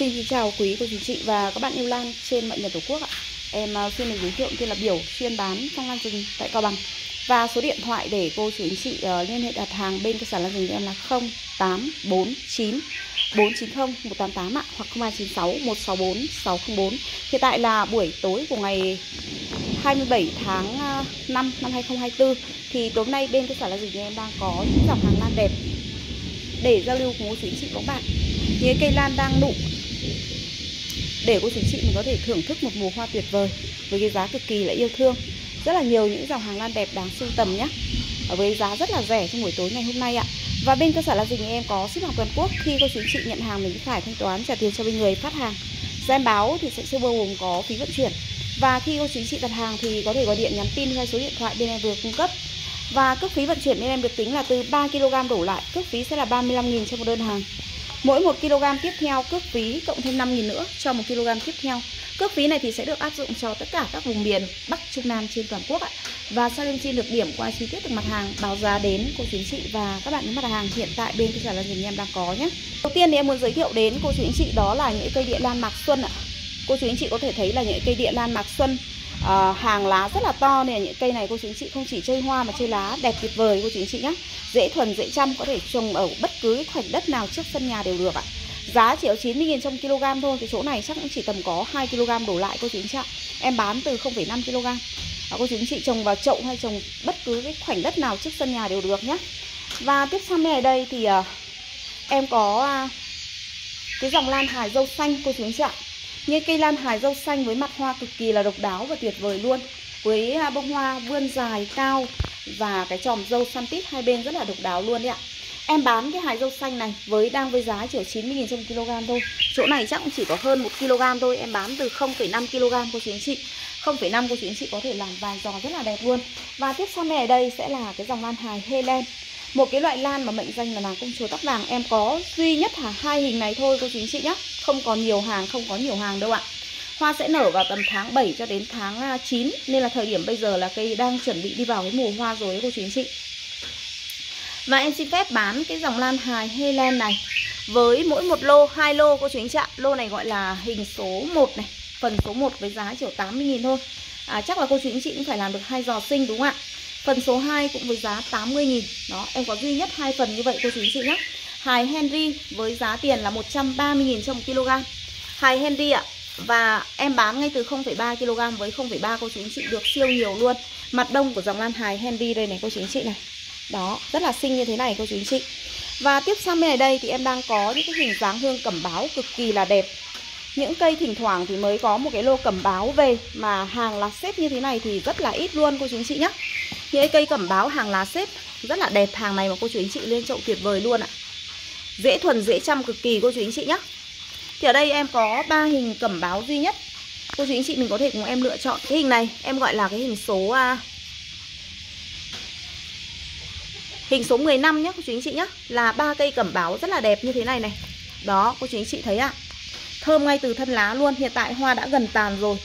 Xin chào quý cô chú chị và các bạn yêu lan trên mọi miền Tổ quốc ạ. Em à, xin được giới thiệu tên là Biểu, chuyên bán phong lan rừng tại Cao Bằng. Và số điện thoại để cô chú anh chị ờ, liên hệ đặt hàng bên cơ sở lan rừng em là 0849 490 188 ạ, hoặc 0296 164 604. Hiện tại là buổi tối của ngày 27 tháng 5 năm 2024 thì tối nay bên cơ sở lan rừng em đang có những dòng hàng lan đẹp để giao lưu cùng cô chú anh chị các bạn. Những cây lan đang nụ để cô chú chị mình có thể thưởng thức một mùa hoa tuyệt vời với cái giá cực kỳ là yêu thương. Rất là nhiều những dòng hàng lan đẹp đáng sưu tầm nhé. Với giá rất là rẻ trong buổi tối ngày hôm nay ạ. Và bên cơ sở là dình em? Có ship hàng toàn quốc khi cô chú chị nhận hàng mình phải thanh toán trả tiền cho bên người phát hàng. Ra em báo thì sẽ chưa bao gồm có phí vận chuyển. Và khi cô chú chị đặt hàng thì có thể gọi điện nhắn tin theo số điện thoại bên em vừa cung cấp. Và cước phí vận chuyển bên em được tính là từ 3 kg đổ lại. Cước phí sẽ là 35.000 cho một đơn hàng. Mỗi 1 kg tiếp theo cước phí, cộng thêm 5.000 nữa cho 1 kg tiếp theo. Cước phí này thì sẽ được áp dụng cho tất cả các vùng miền Bắc, Trung Nam trên toàn quốc ạ. Và sau đây xin được điểm qua chi tiết từng mặt hàng, báo giá đến cô chú anh chị và các bạn những mặt hàng hiện tại bên cơ sở lan rừng em đang có nhé. Đầu tiên thì em muốn giới thiệu đến cô chú anh chị đó là những cây địa lan mạc xuân ạ. Cô chú anh chị có thể thấy là những cây địa lan mạc xuân à, hàng lá rất là to nên là những cây này cô chú anh chị không chỉ chơi hoa mà chơi lá đẹp tuyệt vời cô chú anh chị nhé dễ thuần dễ chăm có thể trồng ở bất cứ khoảnh đất nào trước sân nhà đều được ạ. Giá chỉ ở 90.000 trong kg thôi cái chỗ này chắc cũng chỉ tầm có 2 kg đổ lại cô chú anh chị ạ. Em bán từ 0,5 kg. À, cô chú anh chị trồng vào chậu hay trồng bất cứ cái khoảnh đất nào trước sân nhà đều được nhé và tiếp sang bên này đây thì à, em có à, cái dòng lan hải dâu xanh cô chú anh chị ạ như cây lan hải dâu xanh với mặt hoa cực kỳ là độc đáo và tuyệt vời luôn. Với à, bông hoa vươn dài cao và cái tròm dâu săn tít hai bên rất là độc đáo luôn đấy ạ. Em bán cái hài dâu xanh này với đang với giá chỉ 90.000 trong kg thôi. Chỗ này chắc cũng chỉ có hơn 1 kg thôi Em bán từ 0,5 kg cô chú anh chị. 0,5 cô chú anh chị có thể làm vài giò rất là đẹp luôn. Và tiếp sau này ở đây sẽ là cái dòng lan hài Helen một cái loại lan mà mệnh danh là nàng công chúa tóc vàng em có duy nhất là hai hình này thôi cô chú anh chị nhé không còn nhiều hàng không có nhiều hàng đâu ạ. Hoa sẽ nở vào tầm tháng 7 cho đến tháng à, 9 nên là thời điểm bây giờ là cây đang chuẩn bị đi vào cái mùa hoa rồi đấy cô chú anh chị. Và em xin phép bán cái dòng lan hài Helen này. Với mỗi một lô hai lô cô chú anh chị ạ. Lô này gọi là hình số 1 này phần số 1 với giá chỉ 80.000 thôi. À, chắc là cô chú anh chị cũng phải làm được hai giò sinh đúng không ạ? Phần số 2 cũng với giá 80.000 Đó, em có duy nhất hai phần như vậy cô chú anh chị nhé Hài Henry với giá tiền là 130.000 cho 1 kg. Hài Henry ạ Và em bán ngay từ 0,3 kg với 0,3 cô chú anh chị được siêu nhiều luôn. Mặt đông của dòng lan Hài Henry đây này cô chú anh chị này. Đó, rất là xinh như thế này cô chú anh chị. Và tiếp sang bên này đây thì em đang có những cái hình dáng hương cẩm báo cực kỳ là đẹp những cây thỉnh thoảng thì mới có một cái lô cẩm báo về, Mà hàng lá xếp như thế này thì rất là ít luôn, cô chú anh chị nhé những cây cẩm báo hàng lá xếp rất là đẹp, hàng này mà cô chú anh chị lên chậu tuyệt vời luôn ạ. Dễ thuần, dễ chăm, cực kỳ, cô chú anh chị nhé thì ở đây em có ba hình cẩm báo duy nhất. Cô chú anh chị mình có thể cùng em lựa chọn. Cái hình này em gọi là cái hình số à, hình số 15 nhé cô chú anh chị nhé là ba cây cẩm báo rất là đẹp như thế này này. Đó, cô chú anh chị thấy ạ thơm ngay từ thân lá luôn. Hiện tại hoa đã gần tàn rồi.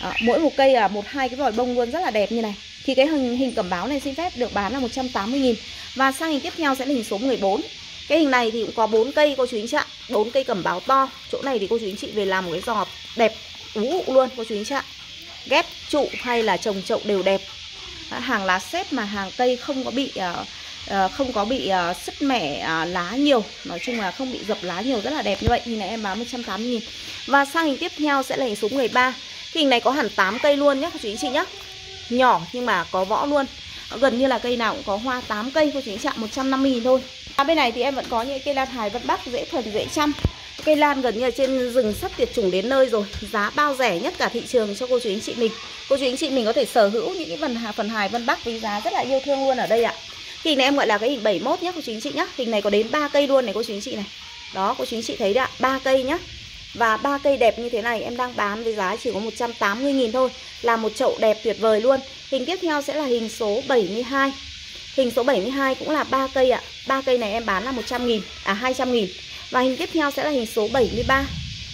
À, mỗi một cây là một hai cái vòi bông luôn rất là đẹp như này. Thì cái hình, hình cẩm báo này xin phép được bán là 180.000 Và sang hình tiếp theo sẽ là hình số 14 Cái hình này thì cũng có bốn cây cô chú anh chị ạ. Bốn cây cẩm báo to. Chỗ này thì cô chú anh chị về làm một cái giò đẹp ú ụ luôn cô chú anh chị ạ. Ghép trụ hay là trồng chậu đều đẹp. Hàng lá xếp mà hàng cây không có bị uh, Ờ, không có bị uh, sứt mẻ uh, lá nhiều. Nói chung là không bị dập lá nhiều rất là đẹp như vậy. Hình này em bán 180.000 Và sang hình tiếp theo sẽ là hình số 13 Cái hình này có hẳn 8 cây luôn nhé cô chú anh chị nhé nhỏ nhưng mà có võ luôn. Gần như là cây nào cũng có hoa 8 cây cô chú anh chạm 150 000 thôi. À, bên này thì em vẫn có những cây lan hài vân bắc dễ thuần dễ chăm. Cây lan gần như là trên rừng sắp tuyệt chủng đến nơi rồi. Giá bao rẻ nhất cả thị trường cho cô chú anh chị mình. Cô chú anh chị mình có thể sở hữu những cái phần phần hài vân bắc với giá rất là yêu thương luôn ở đây ạ hình này em gọi là cái hình 71 nhé cô chú anh chị nhé hình này có đến ba cây luôn này, cô chú anh chị này. Đó, cô chú anh chị thấy đấy ạ, ba cây nhá. Và ba cây đẹp như thế này, em đang bán với giá chỉ có 180.000 thôi, Là một chậu đẹp tuyệt vời luôn. Hình tiếp theo sẽ là hình số 72 Hình số 72 cũng là ba cây ạ. Ba cây này em bán là 100.000 À 200.000 Và hình tiếp theo sẽ là hình số 73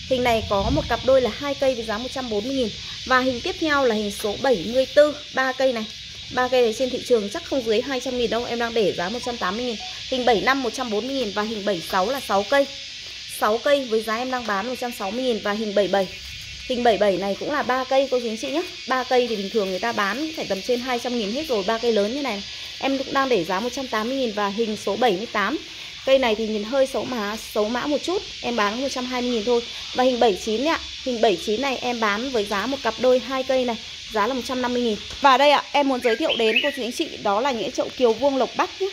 Hình này có một cặp đôi là hai cây với giá 140.000 Và hình tiếp theo là hình số 74 ba cây này ba cây này trên thị trường chắc không dưới 200.000 đâu Em đang để giá 180.000 Hình 75 140.000 và hình 76 là 6 cây 6 cây với giá em đang bán 160 000 và hình 77. Hình 77 này cũng là ba cây cô chú anh chị nhé. ba cây thì bình thường người ta bán phải tầm trên 200 000 hết rồi, ba cây lớn như này. Em cũng đang để giá 180 000 và hình số 78. Cây này thì nhìn hơi xấu mã xấu mã một chút, em bán 120 000 thôi. Và hình 79 ạ. Hình 79 này em bán với giá một cặp đôi hai cây này giá là 150 nghìn. Và đây ạ, em muốn giới thiệu đến cô chú anh chị đó là những chậu kiều vuông lộc bắc nhé.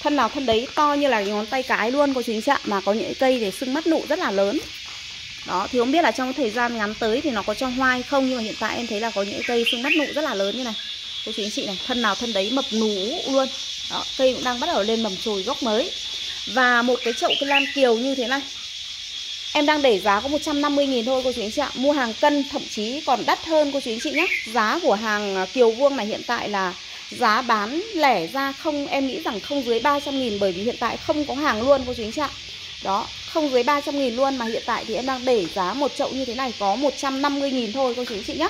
Thân nào thân đấy to như là cái ngón tay cái luôn cô chú anh chị ạ Mà có những cây để sưng mắt nụ rất là lớn. Đó, thì không biết là trong thời gian ngắn tới thì nó có cho hoa hay không Nhưng mà hiện tại em thấy là có những cây sưng mắt nụ rất là lớn như này. Cô chú anh chị này, thân nào thân đấy mập nú luôn. Đó, cây cũng đang bắt đầu lên mầm chồi gốc mới. Và một cái chậu cây lan kiều như thế này Em đang để giá có 150 nghìn thôi, cô chú anh chị ạ. Mua hàng cân, thậm chí còn đắt hơn, cô chú anh chị nhé. Giá của hàng à, Kiều Vuông này hiện tại là Giá bán lẻ ra không, Em nghĩ rằng không dưới 300 nghìn Bởi vì hiện tại không có hàng luôn, cô chú anh chị ạ. Đó, không dưới 300 nghìn luôn Mà hiện tại thì em đang để giá một chậu như thế này Có 150 nghìn thôi, cô chú anh chị nhé.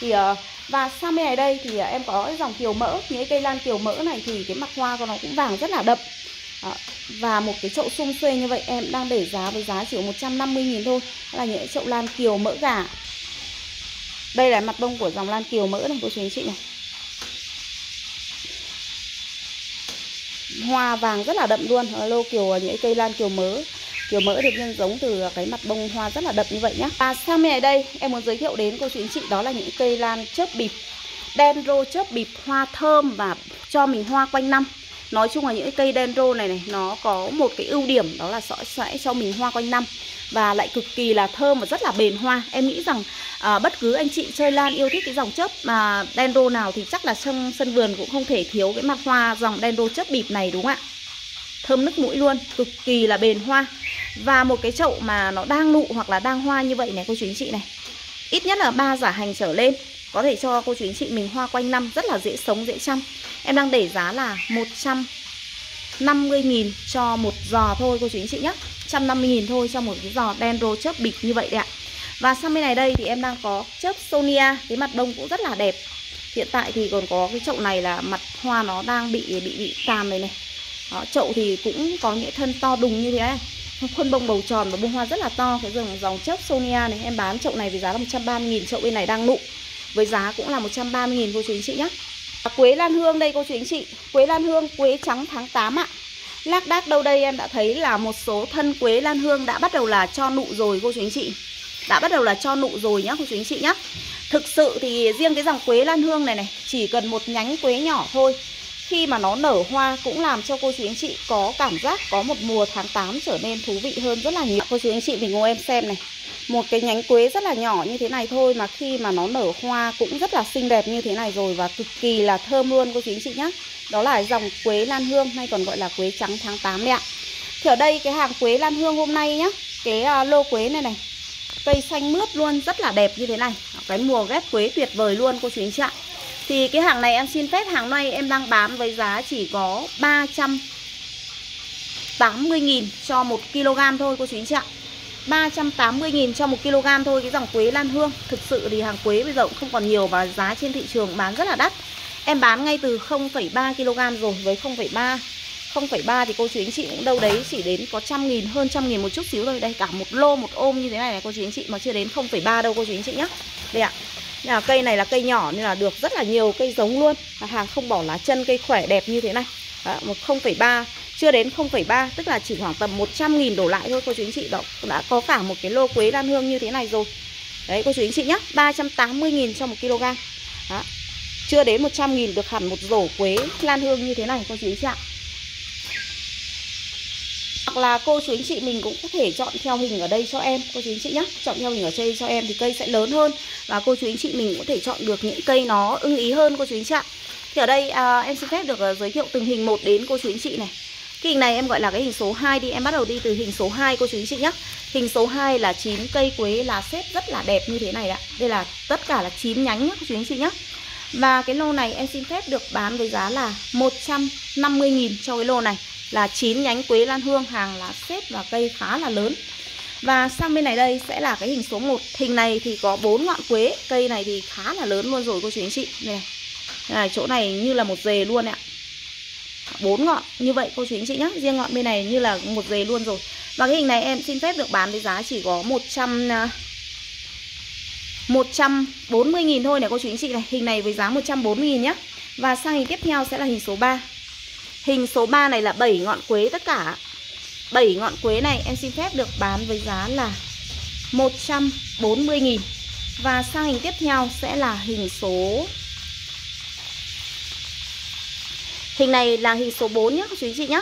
Thì ờ, và sang bên này đây thì ờ, em có dòng kiều mỡ, Những cây lan kiều mỡ này thì cái mặt hoa của nó cũng vàng rất là đậm đó. Và một cái chậu sung xuê như vậy em đang để giá với giá chỉ 150.000 thôi. Là những chậu lan kiều mỡ gà. Đây là mặt bông của dòng lan kiều mỡ này, cô chú anh chị này. Hoa vàng rất là đậm luôn. Lô kiều, những cây lan kiều mỡ Kiều mỡ được nhân giống từ cái mặt bông hoa rất là đậm như vậy nhé Và sang bên này đây, em muốn giới thiệu đến cô chú anh chị đó là những cây lan chớp bịp. Dendro chớp bịp, hoa thơm và cho mình hoa quanh năm. Nói chung là những cây dendro này này Nó có một cái ưu điểm đó là sẽ cho mình hoa quanh năm. Và lại cực kỳ là thơm và rất là bền hoa. Em nghĩ rằng à, bất cứ anh chị chơi lan yêu thích cái dòng chớp mà dendro nào Thì chắc là trong sân vườn cũng không thể thiếu cái mặt hoa dòng dendro chớp bịp này đúng không ạ? Thơm nức mũi luôn, cực kỳ là bền hoa. Và một cái chậu mà nó đang nụ hoặc là đang hoa như vậy này cô chú anh chị này. Ít nhất là ba giả hành trở lên. Có thể cho cô chú anh chị mình hoa quanh năm Rất là dễ sống, dễ chăm. Em đang để giá là 150.000 cho một giò thôi cô chú anh chị nhé 150.000 thôi cho một cái giò đen rô chớp bịch như vậy đấy ạ. Và sang bên này đây thì em đang có chớp Sonia Cái mặt đông cũng rất là đẹp. Hiện tại thì còn có cái chậu này là mặt hoa nó đang bị bị bị tàn này này. Đó, chậu thì cũng có những thân to đùng như thế này. Khuôn bông bầu tròn và bông hoa rất là to. Cái dòng, dòng chớp Sonia này Em bán chậu này với giá là 130.000 Chậu bên này đang nụ. Với giá cũng là 130.000 cô chú anh chị nhé à, Quế lan hương đây cô chú anh chị. Quế lan hương, quế trắng tháng 8 ạ. Lác đác đâu đây em đã thấy là một số thân quế lan hương đã bắt đầu là cho nụ rồi cô chú anh chị. Đã bắt đầu là cho nụ rồi nhá cô chú anh chị nhá. Thực sự thì riêng cái dòng quế lan hương này này Chỉ cần một nhánh quế nhỏ thôi. Khi mà nó nở hoa cũng làm cho cô chú anh chị có cảm giác có một mùa tháng 8 trở nên thú vị hơn rất là nhiều. Cô chú anh chị mình ngồi em xem này một cái nhánh quế rất là nhỏ như thế này thôi mà khi mà nó nở hoa cũng rất là xinh đẹp như thế này rồi và cực kỳ là thơm luôn, cô chú anh chị nhé đó là dòng quế lan hương hay còn gọi là quế trắng tháng 8 đấy ạ. Thì ở đây cái hàng quế lan hương hôm nay nhá, cái à, lô quế này này, cây xanh mướt luôn, rất là đẹp như thế này. Cái mùa ghép quế tuyệt vời luôn, cô chú anh chị ạ. Thì cái hàng này em xin phép hàng nay em đang bán với giá chỉ có 380.000 cho 1 kg thôi, cô chú anh chị ạ. 380.000 cho 1 kg thôi cái dòng quế lan hương. Thực sự thì hàng quế bây giờ cũng không còn nhiều và giá trên thị trường bán rất là đắt. Em bán ngay từ 0,3 kg rồi với 0,3 0,3 thì cô chú anh chị cũng đâu đấy chỉ đến có trăm nghìn hơn trăm nghìn một chút xíu thôi. Đây cả một lô một ôm như thế này này cô chú anh chị mà chưa đến 0,3 đâu cô chú anh chị nhé Đây ạ. À. cây này là cây nhỏ nên là được rất là nhiều cây giống luôn. Hàng không bỏ lá chân cây khỏe đẹp như thế này. Đó, một 0,3 chưa đến 0,3 tức là chỉ khoảng tầm 100.000 đổ lại thôi cô chú anh chị. Đó đã có cả một cái lô quế lan hương như thế này rồi. Đấy cô chú anh chị nhé 380.000 cho 1 kg. Đó. chưa đến 100.000 được hẳn một rổ quế lan hương như thế này cô chú anh chị ạ. Hoặc là cô chú anh chị mình cũng có thể chọn theo hình ở đây cho em cô chú anh chị nhé chọn theo hình ở đây cho em thì cây sẽ lớn hơn. Và cô chú anh chị mình cũng có thể chọn được những cây nó ưng ý hơn cô chú anh chị ạ. Thì ở đây à, em xin phép được à, giới thiệu từng hình một đến cô chú anh chị này cái hình này em gọi là cái hình số 2 đi. Em bắt đầu đi từ hình số 2 cô chú ý chị nhé Hình số 2 là 9 cây quế lá xếp rất là đẹp như thế này ạ. Đây là tất cả là 9 nhánh nhé cô chú ý chị nhé Và cái lô này em xin phép được bán với giá là 150.000 cho cái lô này. Là 9 nhánh quế lan hương hàng lá xếp và cây khá là lớn. Và sang bên này đây sẽ là cái hình số 1 Hình này thì có 4 ngọn quế Cây này thì khá là lớn luôn rồi cô chú anh chị. Này, này chỗ này như là một dề luôn ạ bốn ngọn. Như vậy cô chú anh chị nhé riêng ngọn bên này như là một dề luôn rồi. Và cái hình này em xin phép được bán với giá chỉ có 100 140.000 à, thôi này cô chú anh chị này. Hình này với giá 140.000 nhé Và sang hình tiếp theo sẽ là hình số 3 Hình số 3 này là 7 ngọn quế tất cả 7 ngọn quế này em xin phép được bán với giá là 140.000 Và sang hình tiếp theo sẽ là hình số Hình này là hình số 4 nhé các chú chị nhé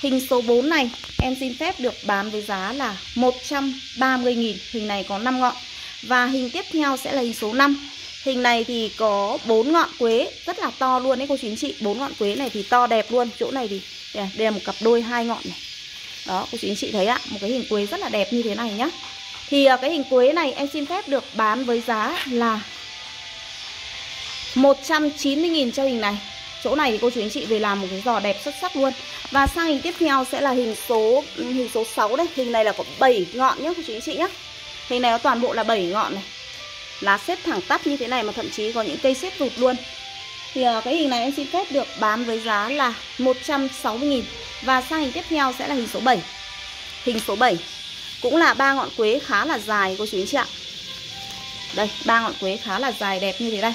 Hình số 4 này, em xin phép được bán với giá là 130.000 Hình này có 5 ngọn. Và hình tiếp theo sẽ là hình số 5 Hình này thì có 4 ngọn quế, Rất là to luôn đấy cô chú anh chị. 4 ngọn quế này thì to đẹp luôn. Chỗ này thì, đây là một cặp đôi hai ngọn này. Đó, cô chú anh chị thấy ạ, Một cái hình quế rất là đẹp như thế này nhá. Thì à, cái hình quế này em xin phép được bán với giá là 190.000 cho hình này. Chỗ này thì cô chú anh chị về làm một cái giò đẹp xuất sắc luôn. Và sang hình tiếp theo sẽ là hình số hình số 6 đây. Hình này là có 7 ngọn nhé cô chú anh chị nhé Hình này nó toàn bộ là 7 ngọn này. Lá xếp thẳng tắp như thế này mà thậm chí có những cây xếp rụt luôn. Thì à, cái hình này em xin phép được bán với giá là 160.000 Và sang hình tiếp theo sẽ là hình số 7 Hình số 7 Cũng là ba ngọn quế khá là dài cô chú anh chị ạ. Đây, ba ngọn quế khá là dài đẹp như thế này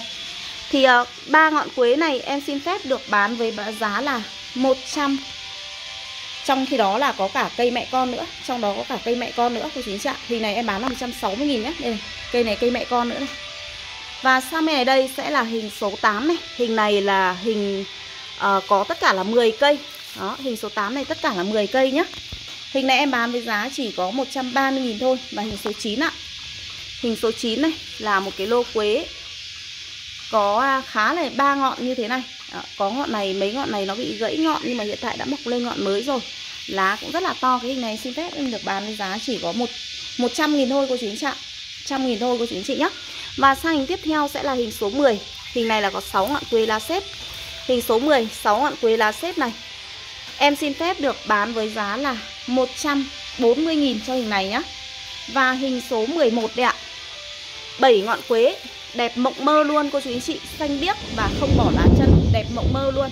thì ờ, ba uh, ngọn quế này em xin phép được bán với giá là 100 Trong khi đó là có cả cây mẹ con nữa Trong đó có cả cây mẹ con nữa cô chú anh chị ạ? Hình này em bán là 160 nghìn nhé Đây này, cây này cây mẹ con nữa này. Và sang bên này đây sẽ là hình số 8 này. Hình này là hình uh, có tất cả là 10 cây. Đó, hình số 8 này tất cả là 10 cây nhé Hình này em bán với giá chỉ có 130 nghìn thôi. Và hình số 9 ạ. Hình số 9 này là một cái lô quế có à, khá là ba ngọn như thế này. À, có ngọn này mấy ngọn này nó bị gãy ngọn nhưng mà hiện tại đã mọc lên ngọn mới rồi. Lá cũng rất là to cái hình này xin phép em được bán với giá chỉ có một 100 nghìn thôi cô chú anh chị ạ. 100 nghìn thôi cô chú anh chị nhé và sang hình tiếp theo sẽ là hình số 10 hình này là có 6 ngọn quế lá xếp. Hình số 10 6 ngọn quế lá xếp này. Em xin phép được bán với giá là 140 nghìn cho hình này nhé và hình số 11 đây ạ. 7 ngọn quế. Đẹp mộng mơ luôn, cô chú anh chị, Xanh biếc và không bỏ lá chân, Đẹp mộng mơ luôn.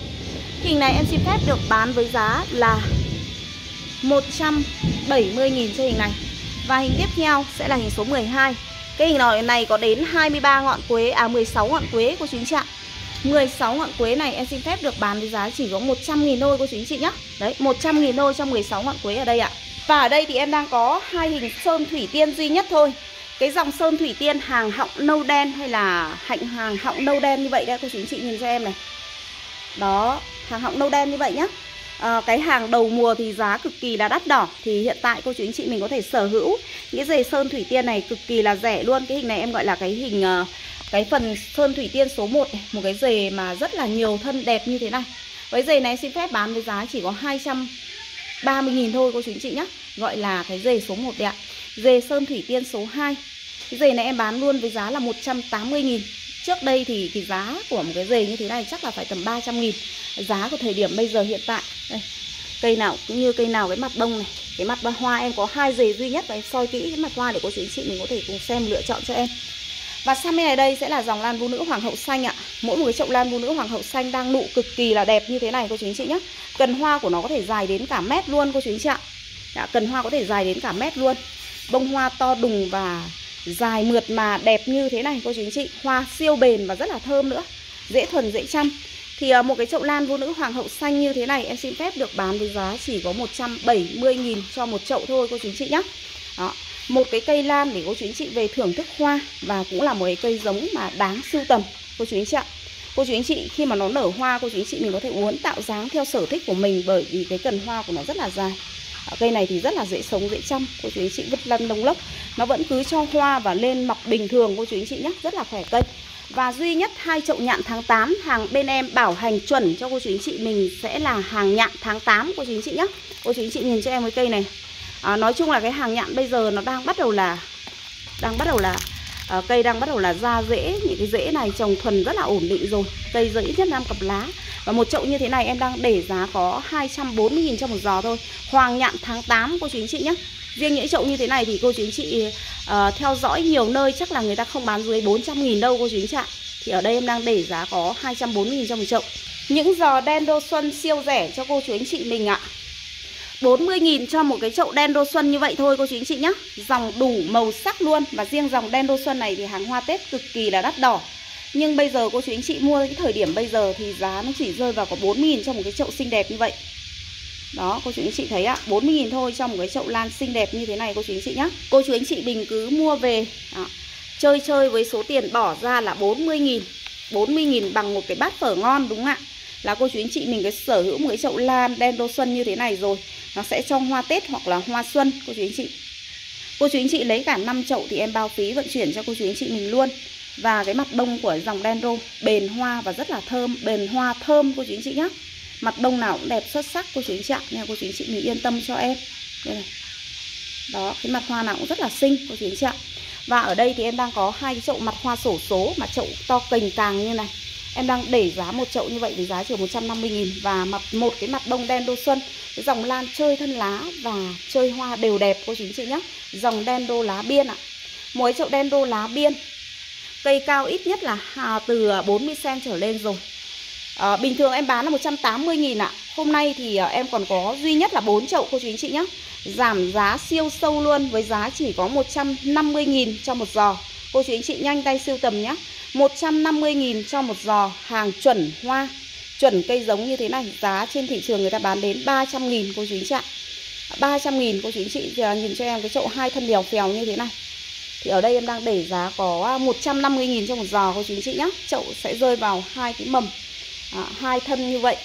Hình này em xin phép được bán với giá là 170.000 cho hình này. Và hình tiếp theo sẽ là hình số 12 Cái hình nồi này có đến 23 ngọn quế À 16 ngọn quế, cô chú anh chị ạ. 16 ngọn quế này em xin phép được bán với giá chỉ có 100.000 thôi, cô chú anh chị nhé Đấy 100.000 thôi trong 16 ngọn quế ở đây ạ. Và ở đây thì em đang có hai hình sơn thủy tiên duy nhất thôi cái dòng sơn thủy tiên hàng họng nâu đen hay là hạnh hàng họng nâu đen như vậy đây cô chú anh chị nhìn cho em này. Đó hàng họng nâu đen như vậy nhá. À, cái hàng đầu mùa thì giá cực kỳ là đắt đỏ thì hiện tại cô chú anh chị mình có thể sở hữu những dề sơn thủy tiên này cực kỳ là rẻ luôn. Cái hình này em gọi là cái hình ờ, cái phần sơn thủy tiên số 1 này một cái dề mà rất là nhiều thân đẹp như thế này. Với dề này xin phép bán với giá chỉ có 230.000 thôi cô chú anh chị nhá. Gọi là cái dề số 1 đấy ạ. Dề sơn thủy tiên số 2 cái giày này em bán luôn với giá là 180 nghìn. Trước đây thì cái giá của một cái giày như thế này chắc là phải tầm 300 nghìn. Giá của thời điểm bây giờ hiện tại đây, Cây nào cũng như cây nào cái mặt bông này Cái mặt hoa em có hai giày duy nhất Và em soi kỹ cái mặt hoa để cô chú anh chị mình có thể cùng xem lựa chọn cho em. Và sang bên này đây sẽ là dòng lan vũ nữ hoàng hậu xanh ạ. Mỗi một cái chậu lan vũ nữ hoàng hậu xanh đang nụ cực kỳ là đẹp như thế này cô chú anh chị nhé Cần hoa của nó có thể dài đến cả mét luôn cô chú anh chị ạ. Đã, Cần hoa có thể dài đến cả mét luôn. Bông hoa to đùng và dài mượt mà đẹp như thế này, cô chú anh chị. Hoa siêu bền và rất là thơm nữa. Dễ thuần, dễ chăm. Thì ờ, một cái chậu lan vô nữ hoàng hậu xanh như thế này, em xin phép được bán với giá chỉ có 170.000 cho một chậu thôi, cô chú anh chị nhé đó, một cái cây lan để cô chú anh chị về thưởng thức hoa và cũng là một cái cây giống mà đáng sưu tầm, cô chú anh chị ạ. Cô chú anh chị, khi mà nó nở hoa, cô chú anh chị mình có thể uốn tạo dáng theo sở thích của mình bởi vì cái cần hoa của nó rất là dài cây này thì rất là dễ sống dễ chăm. Cô chú anh chị vứt lăn lông lốc. Nó vẫn cứ cho hoa và lên mọc bình thường cô chú anh chị nhé. Rất là khỏe cây. Và duy nhất hai chậu nhạn tháng 8 hàng bên em bảo hành chuẩn cho cô chú anh chị. Mình sẽ là hàng nhạn tháng 8 cô chú anh chị nhé. Cô chú anh chị nhìn cho em cái cây này. À, nói chung là cái hàng nhạn bây giờ nó đang bắt đầu là đang bắt đầu là à, cây đang bắt đầu là ra rễ. Những cái rễ này trồng thuần rất là ổn định rồi. Cây rễ nhất năm cặp lá và một chậu như thế này em đang để giá có 240.000 cho một giò thôi. Hoàng nhạn tháng 8 cô chú anh chị nhé. Riêng những chậu như thế này thì cô chú anh chị uh, theo dõi nhiều nơi chắc là người ta không bán dưới 400.000 đâu cô chú anh chị ạ. Thì ở đây em đang để giá có 240.000 cho một chậu. Những giò đen đô xuân siêu rẻ cho cô chú anh chị mình ạ. 40.000 cho một cái chậu đen đô xuân như vậy thôi cô chú anh chị nhé. Dòng đủ màu sắc luôn. Và riêng dòng đen đô xuân này thì hàng hoa Tết cực kỳ là đắt đỏ. Nhưng bây giờ cô chú anh chị mua cái thời điểm bây giờ thì giá nó chỉ rơi vào có 40.000 cho một cái chậu xinh đẹp như vậy. Đó cô chú anh chị thấy ạ 40.000 thôi trong một cái chậu lan xinh đẹp như thế này cô chú anh chị nhé Cô chú anh chị mình cứ mua về đó, Chơi chơi với số tiền bỏ ra là 40.000 40.000 bằng một cái bát phở ngon đúng không ạ? Là cô chú anh chị mình cái sở hữu một cái chậu lan đen đô xuân như thế này rồi Nó sẽ cho hoa Tết hoặc là hoa xuân cô chú anh chị. Cô chú anh chị lấy cả 5 chậu thì em bao phí vận chuyển cho cô chú anh chị mình luôn. Và cái mặt đông của dòng Dendro bền hoa và rất là thơm, Bền hoa thơm, cô chú anh chị nhé Mặt đông nào cũng đẹp xuất sắc, cô chú anh chị ạ. Nên cô chú anh chị mình yên tâm cho em. Đây này. Đó, cái mặt hoa nào cũng rất là xinh, cô chú anh chị ạ. Và ở đây thì em đang có hai cái chậu mặt hoa sổ số Mà chậu to cành càng như này. Em đang để giá một chậu như vậy với giá chỉ 150.000 Và mặt, một cái mặt đông đen đô xuân, Cái dòng lan chơi thân lá và chơi hoa đều đẹp, cô chú anh chị nhé Dòng đen đô lá biên ạ. Mỗi chậu đen đô lá biên Cây cao ít nhất là từ à, 40cm trở lên rồi. À, Bình thường em bán là 180.000 ạ. Hôm nay thì à, em còn có duy nhất là 4 chậu cô chú anh chị nhé Giảm giá siêu sâu luôn với giá chỉ có 150.000 cho một giò. Cô chú anh chị nhanh tay siêu tầm nhé 150.000 cho một giò hàng chuẩn hoa. Chuẩn cây giống như thế này Giá trên thị trường người ta bán đến 300.000 cô chú anh chị ạ. 300.000 cô chú anh chị à, nhìn cho em cái chậu hai thân đèo phèo như thế này thì ở đây em đang để giá có à, 150 nghìn cho một giò cô chú anh chị nhé Chậu sẽ rơi vào hai cái mầm à, hai thân như vậy.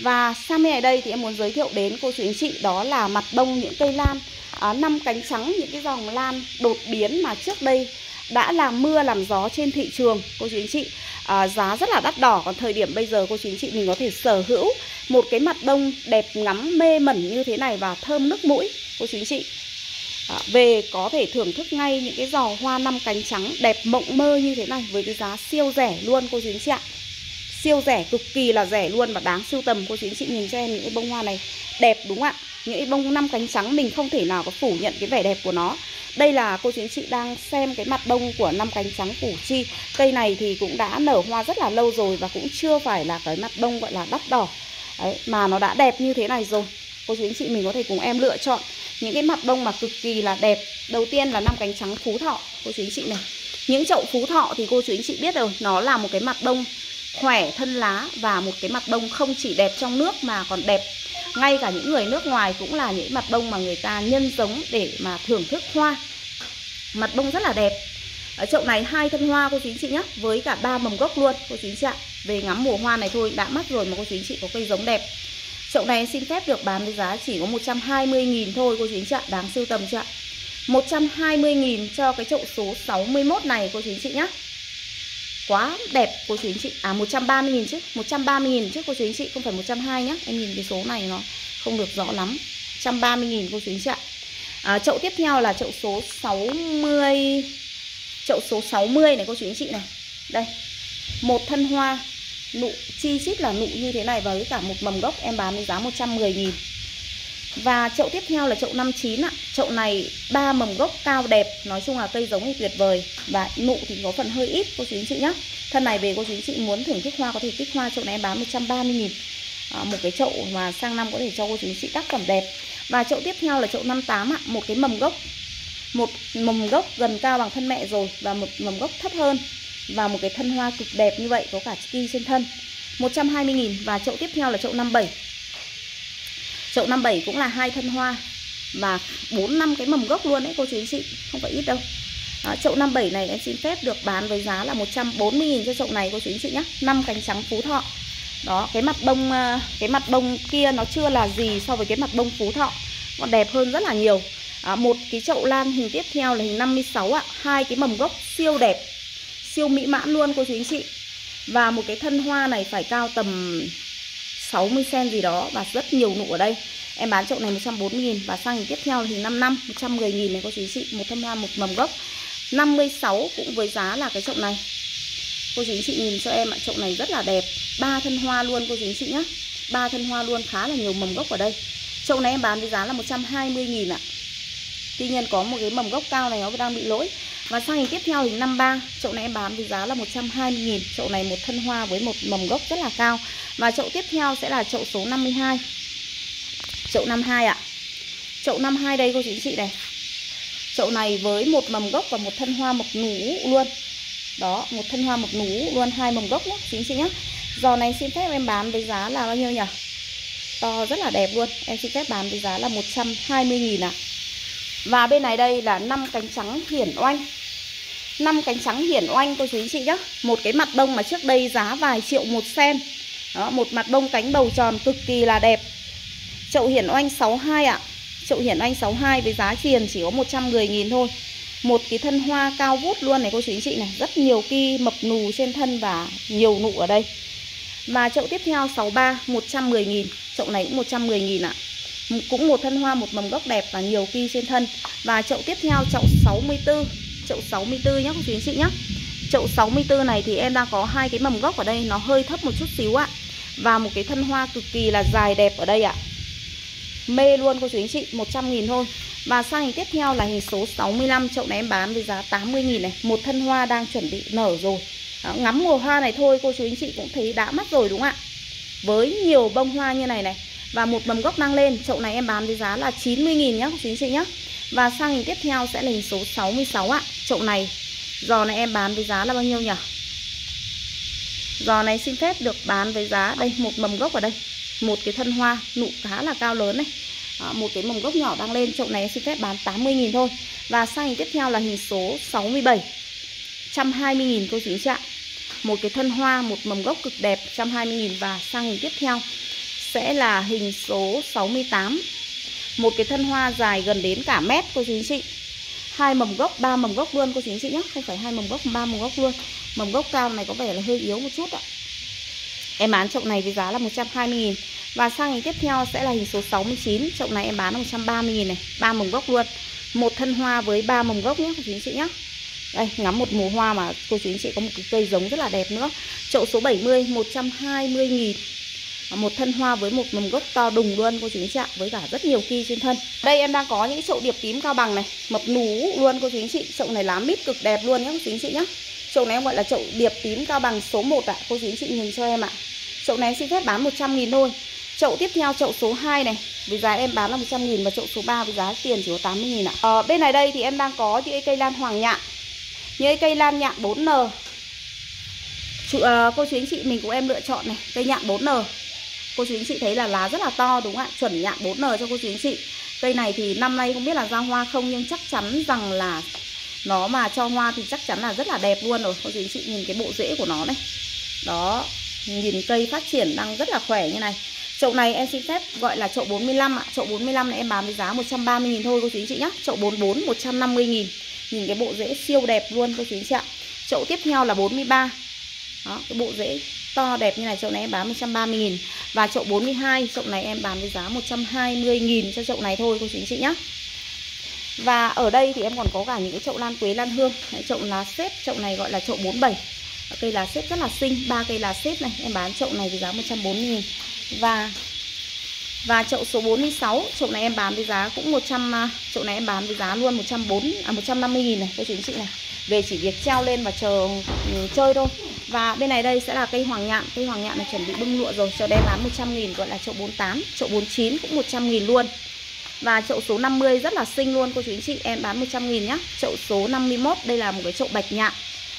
Và sang bên này đây thì em muốn giới thiệu đến cô chú anh chị đó là mặt đông những cây lan à, năm cánh trắng những cái dòng lan đột biến mà trước đây đã làm mưa làm gió trên thị trường cô chú anh chị. À, giá rất là đắt đỏ còn thời điểm bây giờ cô chú anh chị mình có thể sở hữu một cái mặt đông đẹp ngắm mê mẩn như thế này và thơm nước mũi cô chú anh chị à, về có thể thưởng thức ngay những cái giò hoa năm cánh trắng đẹp mộng mơ như thế này với cái giá siêu rẻ luôn cô chú anh chị ạ. Siêu rẻ cực kỳ là rẻ luôn và đáng sưu tầm. Cô chú anh chị nhìn cho em những cái bông hoa này đẹp đúng không ạ? Những cái bông năm cánh trắng mình không thể nào có phủ nhận cái vẻ đẹp của nó. Đây là cô chú anh chị đang xem cái mặt đông của năm cánh trắng củ chi. Cây này thì cũng đã nở hoa rất là lâu rồi và cũng chưa phải là cái mặt đông gọi là đắt đỏ. Đấy, mà nó đã đẹp như thế này rồi. Cô chú anh chị mình có thể cùng em lựa chọn những cái mặt đông mà cực kỳ là đẹp. Đầu tiên là năm cánh trắng phú thọ, cô chú anh chị này. Những chậu phú thọ thì cô chú anh chị biết rồi, nó là một cái mặt đông khỏe thân lá và một cái mặt bông không chỉ đẹp trong nước mà còn đẹp. Ngay cả những người nước ngoài cũng là những mặt bông mà người ta nhân giống để mà thưởng thức hoa. Mặt bông rất là đẹp. Ở chậu này hai thân hoa cô chú anh chị nhé với cả ba mầm gốc luôn, cô chú anh chị ạ. Về ngắm mùa hoa này thôi, đã mất rồi mà cô chú anh chị có cây giống đẹp chậu này xin phép được bán với giá chỉ có 120.000 thôi cô chú anh chị ạ đáng sưu tầm chưa ạ? 120.000 cho cái chậu số 61 này cô chú anh chị nhé quá đẹp cô chú anh chị. À 130 nghìn chứ 130 nghìn chứ cô chú anh chị không phải 120 nhá. Em nhìn cái số này nó không được rõ lắm. 130 nghìn cô chú anh chị ạ. À, chậu tiếp theo là chậu số 60 chậu số 60 này cô chú anh chị này. Đây một thân hoa nụ chi chít là nụ như thế này với cả một mầm gốc em bán với giá 110 nghìn và chậu tiếp theo là chậu 59 ạ. Chậu này ba mầm gốc cao đẹp, nói chung là cây giống thì tuyệt vời và nụ thì có phần hơi ít cô chú anh chị nhé. Thân này về cô chú anh chị muốn thưởng thức hoa có thể kích hoa chậu này em bán 130 000 à, một cái chậu mà sang năm có thể cho cô chú anh chị tác phẩm đẹp. Và chậu tiếp theo là chậu 58 ạ, một cái mầm gốc một mầm gốc gần cao bằng thân mẹ rồi và một mầm gốc thấp hơn và một cái thân hoa cực đẹp như vậy có cả chi trên thân 120 000 và chậu tiếp theo là chậu 57 Chậu 57 cũng là hai thân hoa và 4 năm cái mầm gốc luôn đấy cô chú anh chị, không phải ít đâu. Đó, chậu 57 này em xin phép được bán với giá là 140 000 cho chậu này cô chú anh chị nhé. 5 cánh trắng phú thọ. Đó, cái mặt bông ờ, cái mặt bông kia nó chưa là gì so với cái mặt bông phú thọ. Còn đẹp hơn rất là nhiều. À, một cái chậu lan hình tiếp theo là hình 56 ạ, hai cái mầm gốc siêu đẹp. Siêu mỹ mãn luôn, cô chú anh chị. Và một cái thân hoa này phải cao tầm 60 cm gì đó và rất nhiều nụ ở đây. Em bán chậu này 140 000 và sang tiếp theo thì 5 năm 110 000 này, cô chú chị. Một thân hoa, một mầm gốc. 56 cũng với giá là cái chậu này. Cô chú chị nhìn cho em ạ, chậu này rất là đẹp. Ba thân hoa luôn, cô chú chị nhé ba thân hoa luôn, khá là nhiều mầm gốc ở đây. Chậu này em bán với giá là 120 000 ạ. Tuy nhiên có một cái mầm gốc cao này nó đang bị lỗi. Và sang hình tiếp theo hình 53 Chậu này em bán với giá là 120 000 Chậu này một thân hoa với một mầm gốc rất là cao. Và chậu tiếp theo sẽ là chậu số 52 Chậu 52 ạ. Chậu 52 đây cô chú chị này. Chậu này với một mầm gốc và một thân hoa mộc nú luôn. Đó, một thân hoa mộc nú luôn hai mầm gốc nhé Chính chị nhé Giò này xin phép em bán với giá là bao nhiêu nhỉ? To rất là đẹp luôn. Em xin phép bán với giá là 120 nghìn ạ. à. Và bên này đây là 5 cánh trắng hiển oanh. 5 cánh trắng hiển oanh cô chú anh chị nhé Một cái mặt bông mà trước đây giá vài triệu một sen. Đó, Một mặt bông cánh bầu tròn cực kỳ là đẹp. Chậu hiển oanh 62 ạ. À. Chậu hiển oanh 62 với giá tiền chỉ có 110 nghìn thôi. Một cái thân hoa cao vút luôn này cô chú anh chị này. Rất nhiều ki mập nù trên thân và nhiều nụ ở đây. Và chậu tiếp theo 63 110 nghìn. Chậu này cũng 110 nghìn ạ. à. Cũng một thân hoa một mầm gốc đẹp và nhiều ki trên thân. Và chậu tiếp theo chậu 64 Chậu 64 nhé cô chú anh chị nhé Chậu 64 này thì em đang có hai cái mầm gốc ở đây Nó hơi thấp một chút xíu ạ. Và một cái thân hoa cực kỳ là dài đẹp ở đây ạ. Mê luôn cô chú anh chị 100 nghìn thôi. Và sang hình tiếp theo là hình số 65 Chậu này em bán với giá 80 nghìn này. Một thân hoa đang chuẩn bị nở rồi. Đó, Ngắm mùa hoa này thôi cô chú anh chị cũng thấy đã mắt rồi đúng không ạ? Với nhiều bông hoa như này này và một mầm gốc đang lên. Chậu này em bán với giá là 90.000 nhá Quý anh chị nhá. Và sang hình tiếp theo sẽ là hình số 66 ạ. Chậu này Giò này em bán với giá là bao nhiêu nhỉ? Giò này xin phép được bán với giá Đây một mầm gốc ở đây. Một cái thân hoa nụ khá là cao lớn này. À, một cái mầm gốc nhỏ đang lên. Chậu này xin phép bán 80.000 thôi. Và sang hình tiếp theo là hình số 67 120.000 cô chú chị ạ. Một cái thân hoa một mầm gốc cực đẹp 120.000 và sang hình tiếp theo sẽ là hình số 68 một cái thân hoa dài gần đến cả mét, cô chú anh chị. Hai mầm gốc, ba mầm gốc luôn, cô chú anh chị nhé. Không phải hai mầm gốc, ba mầm gốc luôn. Mầm gốc cao này có vẻ là hơi yếu một chút ạ. Em bán chậu này với giá là 120 000 Và sang hình tiếp theo sẽ là hình số 69 Chậu này em bán là 130 000 này. Ba mầm gốc luôn. Một thân hoa với ba mầm gốc nhé, cô chú anh chị nhé. Đây, ngắm một mùa hoa mà cô chú anh chị có một cái cây giống rất là đẹp nữa. Chậu số 70 120 000 Ờ, một thân hoa với một mầm gốc to đùng luôn cô chú anh chị ạ với cả rất nhiều ki trên thân đây em đang có những chậu điệp tím cao bằng này mập nú luôn cô chú anh chị chậu này lá mít cực đẹp luôn nhé cô chú anh chị nhé Chậu này em gọi là chậu điệp tím cao bằng số 1 ạ. Cô chú anh chị nhìn cho em ạ. Chậu này em xin phép bán 100 nghìn thôi. Chậu tiếp theo chậu số 2 này Với giá em bán là 100 nghìn Và chậu số 3 với giá tiền chỉ có 80 nghìn ạ ờ, Bên này đây thì em đang có những cây lan hoàng nhạn Những cây lan nhạn 4N Chủ, uh, Cô chú anh chị mình của em lựa chọn này Cây nhạn 4N Cô chú anh chị thấy là lá rất là to, đúng không ạ? Chuẩn nhạn 4N cho cô chú anh chị. Cây này thì năm nay không biết là ra hoa không, Nhưng chắc chắn rằng là nó mà cho hoa thì chắc chắn là rất là đẹp luôn rồi. Cô chú anh chị nhìn cái bộ rễ của nó này. Đó, nhìn cây phát triển đang rất là khỏe như này. Chậu này em xin phép gọi là chậu 45 ạ. Chậu 45 này em bán với giá 130 000 thôi cô chú anh chị nhá. Chậu 44 150 000 nhìn cái bộ rễ siêu đẹp luôn cô chú anh chị ạ. Chậu tiếp theo là 43 đó, cái bộ rễ to đẹp như này chậu này em bán 130 000 và chậu 42 chậu này em bán với giá 120 000 cho chậu này thôi cô chú anh chị nhá. Và ở đây thì em còn có cả những cái chậu lan quế lan hương. Chậu lá xếp, chậu này gọi là chậu 47 Cây lá xếp rất là xinh ba cây lá xếp này Em bán chậu này với giá 140 nghìn. Và và chậu số 46 Chậu này em bán với giá cũng 100 Chậu này em bán với giá luôn 140 à 150 000 này Cô chú anh chị này. Về chỉ việc treo lên và chờ ừ, chơi thôi. Và bên này đây sẽ là cây hoàng nhạn. Cây hoàng nhạn là chuẩn bị bưng lụa rồi Chậu đây bán 100 nghìn, gọi là chậu 48 Chậu 49 cũng 100 nghìn luôn. Và chậu số 50 rất là xinh luôn, cô chú anh chị, Em bán 100 nghìn nhá. Chậu số 51 đây là một cái chậu bạch nhạn.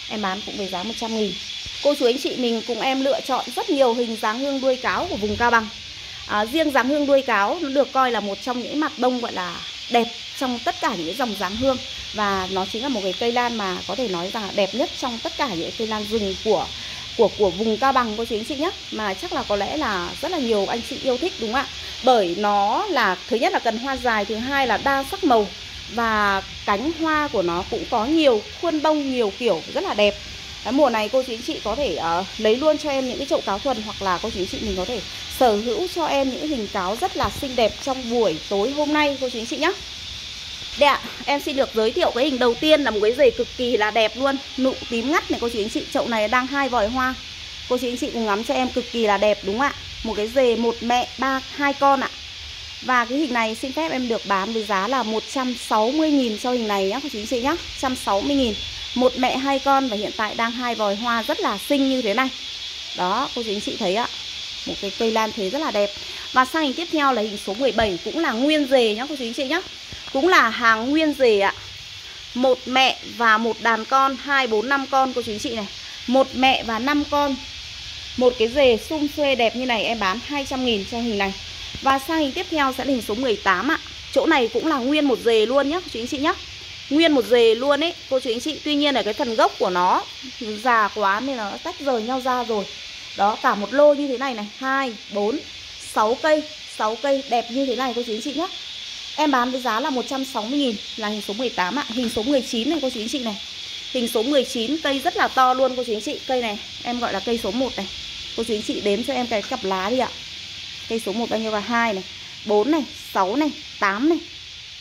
Em bán cũng với giá 100 nghìn. Cô chú anh chị mình cùng em lựa chọn rất nhiều hình dáng hương đuôi cáo của vùng Cao Bằng à, Riêng dáng hương đuôi cáo nó được coi là một trong những mặt bông gọi là đẹp trong tất cả những dòng dáng hương. Và nó chính là một cái cây lan mà có thể nói rằng là đẹp nhất trong tất cả những cây lan rừng của của của vùng Cao Bằng cô chú anh chị nhé. Mà chắc là có lẽ là rất là nhiều anh chị yêu thích đúng không ạ? Bởi nó là thứ nhất là cần hoa dài Thứ hai là đa sắc màu. Và cánh hoa của nó cũng có nhiều khuôn bông nhiều kiểu rất là đẹp. Đấy, mùa này cô chú anh chị có thể uh, lấy luôn cho em những cái chậu cáo thuần hoặc là cô chú anh chị mình có thể sở hữu cho em những hình cáo rất là xinh đẹp trong buổi tối hôm nay cô chú anh chị nhé đây ạ, em xin được giới thiệu cái hình đầu tiên là một cái rể cực kỳ là đẹp luôn Nụ tím ngắt này cô chú anh chị, chậu này đang hai vòi hoa. Cô chú anh chị cùng ngắm cho em cực kỳ là đẹp đúng không ạ? Một cái rể một mẹ ba hai con ạ. Và cái hình này xin phép em được bán với giá là 160.000 cho hình này nhá cô chú anh chị nhá 160.000 Một mẹ hai con và hiện tại đang hai vòi hoa rất là xinh như thế này Đó cô chú anh chị thấy ạ Một cái cây lan thế rất là đẹp Và sang hình tiếp theo là hình số 17 cũng là nguyên rề nhá cô chú anh chị nhá. Cũng là hàng nguyên rề ạ. Một mẹ và một đàn con, 2 4 5 con cô chú anh chị này. Một mẹ và 5 con. Một cái rề sum xuê đẹp như này em bán 200 000 cho hình này. Và sang hình tiếp theo sẽ là hình số 18 ạ. Chỗ này cũng là nguyên một dề luôn nhá chú anh chị nhá. Nguyên một dề luôn ấy cô chú anh chị. Tuy nhiên là cái phần gốc của nó già quá nên là nó tách rời nhau ra rồi. Đó cả một lô như thế này này 2, 4, 6 cây 6 cây đẹp như thế này cô chú anh chị nhá Em bán với giá là 160.000 là hình số 18 ạ Hình số 19 này cô chú anh chị này Hình số 19 cây rất là to luôn cô chú anh chị Cây này em gọi là cây số 1 này Cô chú anh chị đếm cho em cái cặp lá đi ạ Cây số 1 bao nhiêu là 2 này 4 này, 6 này, 8 này.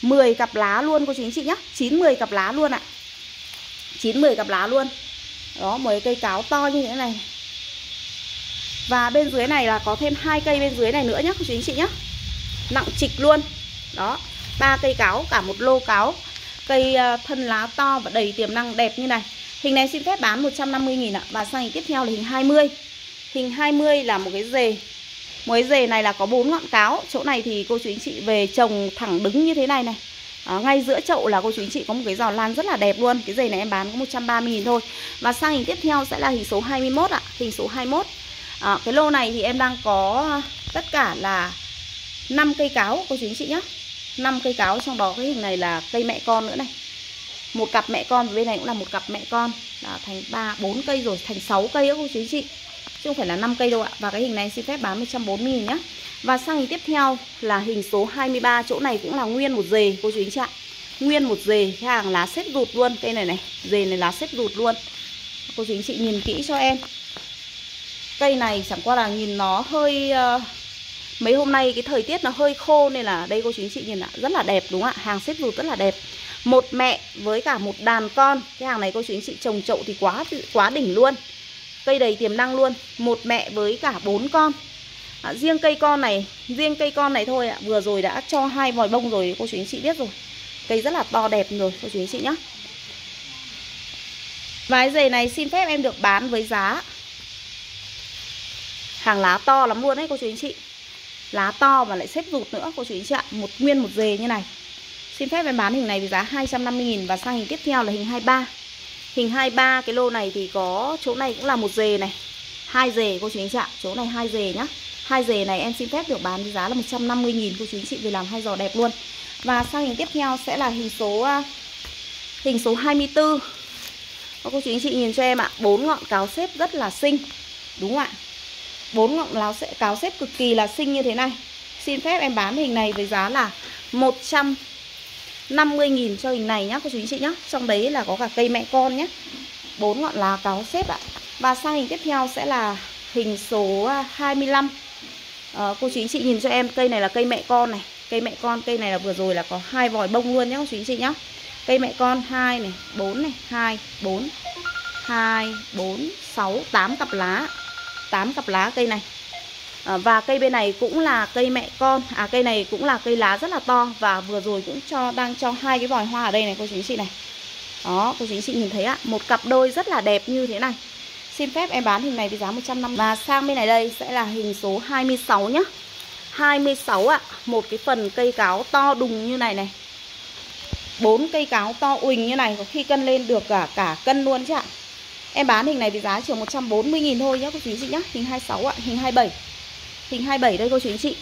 10 cặp lá luôn cô chú anh chị nhá 9, 10 cặp lá luôn ạ. 9, 10 cặp lá luôn. Đó, mấy cây cáo to như thế này. Và bên dưới này là có thêm hai cây bên dưới này nữa nhá cô chú anh chị nhá. Nặng trịch luôn. Đó ba cây cáo cả một lô cáo. Cây ờ, thân lá to và đầy tiềm năng đẹp như này. Hình này xin phép bán 150.000 ạ. Và sang hình tiếp theo là hình 20 Hình 20 là một cái dề. Muối dề này là có bốn ngọn cáo. Chỗ này thì cô chú anh chị về trồng thẳng đứng như thế này này. À, Ngay giữa chậu là cô chú anh chị có một cái giò lan rất là đẹp luôn. Cái dề này em bán có 130.000 thôi. Và sang hình tiếp theo sẽ là hình số 21 ạ. Hình số 21 à, Cái lô này thì em đang có tất cả là 5 cây cáo cô chú anh chị nhé 5 cây cáo trong đó cái hình này là cây mẹ con nữa này. Một cặp mẹ con và bên này cũng là một cặp mẹ con. Là thành 3 4 cây rồi thành 6 cây đó cô chú anh chị chứ không phải là 5 cây đâu ạ. Và cái hình này xin phép bán 140 000 nhá. Và sang hình tiếp theo là hình số 23 chỗ này cũng là nguyên một dề cô chú anh chị ạ? Nguyên một dề cái hàng lá xếp rụt luôn cây này này dề này lá xếp rụt luôn. Cô chú anh chị nhìn kỹ cho em. Cây này chẳng qua là nhìn nó hơi uh, Mấy hôm nay cái thời tiết nó hơi khô Nên là đây cô chú anh chị nhìn ạ Rất là đẹp đúng không ạ? Hàng xếp rụt rất là đẹp. Một mẹ với cả một đàn con. Cái hàng này cô chú anh chị trồng chậu thì quá quá đỉnh luôn. Cây đầy tiềm năng luôn Một mẹ với cả bốn con. À, Riêng cây con này Riêng cây con này thôi ạ. Vừa rồi đã cho hai vòi bông rồi cô chú anh chị biết rồi. Cây rất là to đẹp rồi cô chú anh chị nhé vài dề giày này xin phép em được bán với giá Hàng lá to lắm luôn đấy cô chú anh chị. Lá to mà lại xếp rụt nữa cô chú anh chị ạ. Một nguyên một dề như này. Xin phép em bán hình này với giá 250.000 Và sang hình tiếp theo là hình 23 Hình 23 cái lô này thì có, Chỗ này cũng là một dề này. Hai dề, cô chú anh chị ạ. Chỗ này hai dề nhá. Hai dề này em xin phép được bán với giá là 150.000 cô chú anh chị, Vì làm hai giò đẹp luôn. Và sang hình tiếp theo sẽ là hình số à, Hình số 24 Cô chú anh chị nhìn cho em ạ. Bốn ngọn cáo xếp rất là xinh. Đúng không ạ? Bốn ngọn láo sẽ cáo xếp cực kỳ là xinh như thế này. Xin phép em bán hình này với giá là 50.000 cho hình này nhá cô chú anh chị nhá. Trong đấy là có cả cây mẹ con nhé bốn ngọn lá cáo xếp ạ. Và sang hình tiếp theo sẽ là hình số 25 à, ờ, Cô chú anh chị nhìn cho em cây này là cây mẹ con này. Cây mẹ con, cây này là vừa rồi là có hai vòi bông luôn nhá cô chú anh chị nhá. Cây mẹ con 2 này, 4 này, 2, 4 2, 4, 6, 8 cặp lá. 8 cặp lá cây này à, Và cây bên này cũng là cây mẹ con. À cây này cũng là cây lá rất là to Và vừa rồi cũng cho đang cho hai cái vòi hoa ở đây này cô chú anh chị này. Đó cô chú anh chị nhìn thấy ạ Một cặp đôi rất là đẹp như thế này. Xin phép em bán hình này với giá 150 Và sang bên này đây sẽ là hình số 26 nhá. 26 ạ Một cái phần cây cáo to đùng như này này. Bốn cây cáo to uỳnh như này Có khi cân lên được cả cả cân luôn chứ ạ. Em bán hình này với giá chỉ 140.000 thôi nhá cô chú chị nhá. Hình 26 ạ, hình 27 Hình 27 đây cô chú anh chị.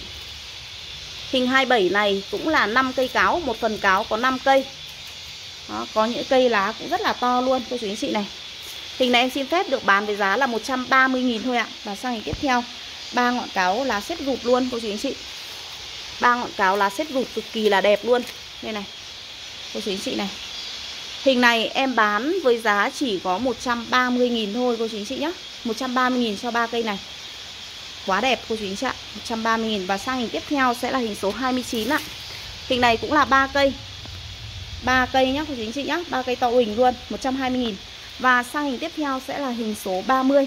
Hình 27 này cũng là 5 cây cáo Một phần cáo có 5 cây. Đó, Có những cây lá cũng rất là to luôn cô chú anh chị này. Hình này em xin phép được bán với giá là 130.000 thôi ạ. Và sang hình tiếp theo ba ngọn cáo lá xếp rụt luôn cô chú anh chị. Ba ngọn cáo lá xếp rụt cực kỳ là đẹp luôn. Đây này Cô chú anh chị này. Hình này em bán với giá chỉ có 130.000 thôi cô chú anh chị nhé 130.000 cho ba cây này. Quá đẹp, cô chú anh chị ạ? 130.000 và sang hình tiếp theo sẽ là hình số 29 ạ. Hình này cũng là ba cây. Ba cây nhá, cô chú anh chị nhá. Ba cây to hình luôn 120.000 Và sang hình tiếp theo sẽ là hình số 30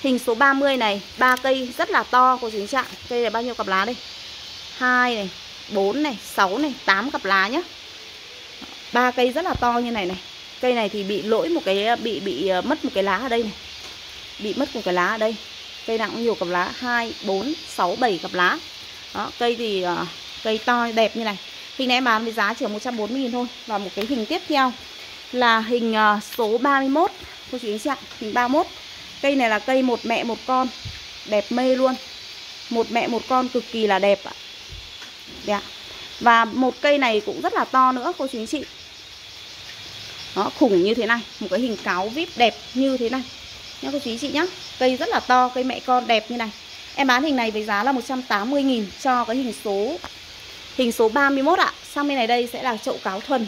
Hình số 30 này, ba cây rất là to, cô chú anh chị ạ? Cây này bao nhiêu cặp lá đây? 2 này 4 này 6 này 8 cặp lá nhá. Ba cây rất là to như này này. Cây này thì bị lỗi một cái, bị bị ờ, mất một cái lá ở đây này. Bị mất một cái lá ở đây cây nặng nhiều cặp lá hai bốn sáu bảy cặp lá. Đó cây thì uh, cây to đẹp như này. Hình này em bán với giá chỉ 140 000 thôi. Và một cái hình tiếp theo là hình uh, số 31 cô chú anh chị ạ hình 31 cây này là cây một mẹ một con đẹp mê luôn. Một mẹ một con cực kỳ là đẹp ạ. Đẹp và một cây này cũng rất là to nữa cô chú anh chị. Đó khủng như thế này. Một cái hình cáo vip đẹp như thế này. Nhá cô chú anh chị nhá cây rất là to cây mẹ con đẹp như này. Em bán hình này với giá là 180.000 cho cái hình số hình số 31 ạ. Sang bên này đây sẽ là chậu cáo thuần.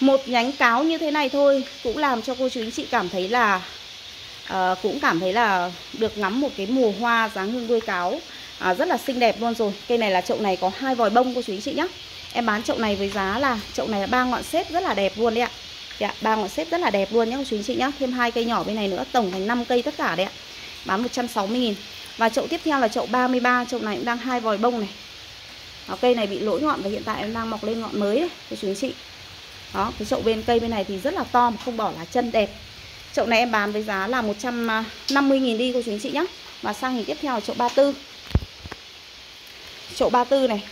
Một nhánh cáo như thế này thôi cũng làm cho cô chú anh chị cảm thấy là uh, cũng cảm thấy là được ngắm một cái mùa hoa dáng hương đuôi cáo. À, rất là xinh đẹp luôn rồi. Cây này là chậu này có hai vòi bông cô chú anh chị nhé em bán chậu này với giá là chậu này là ba ngọn xếp rất là đẹp luôn đấy ạ dạ ba ngọn xếp rất là đẹp luôn nhé cô chú anh chị nhé thêm hai cây nhỏ bên này nữa tổng thành 5 cây tất cả đấy ạ. Bán 160 000 và chậu tiếp theo là chậu 33 chậu này cũng đang hai vòi bông này. Đó, cây này bị lỗi ngọn và hiện tại em đang mọc lên ngọn mới đấy cô chú anh chị. Đó cái chậu bên cây bên này thì rất là to mà không bỏ lá chân đẹp. Chậu này em bán với giá là 150 000 đi cô chú anh chị nhé và sang hình tiếp theo là chậu 34 chậu 34 này.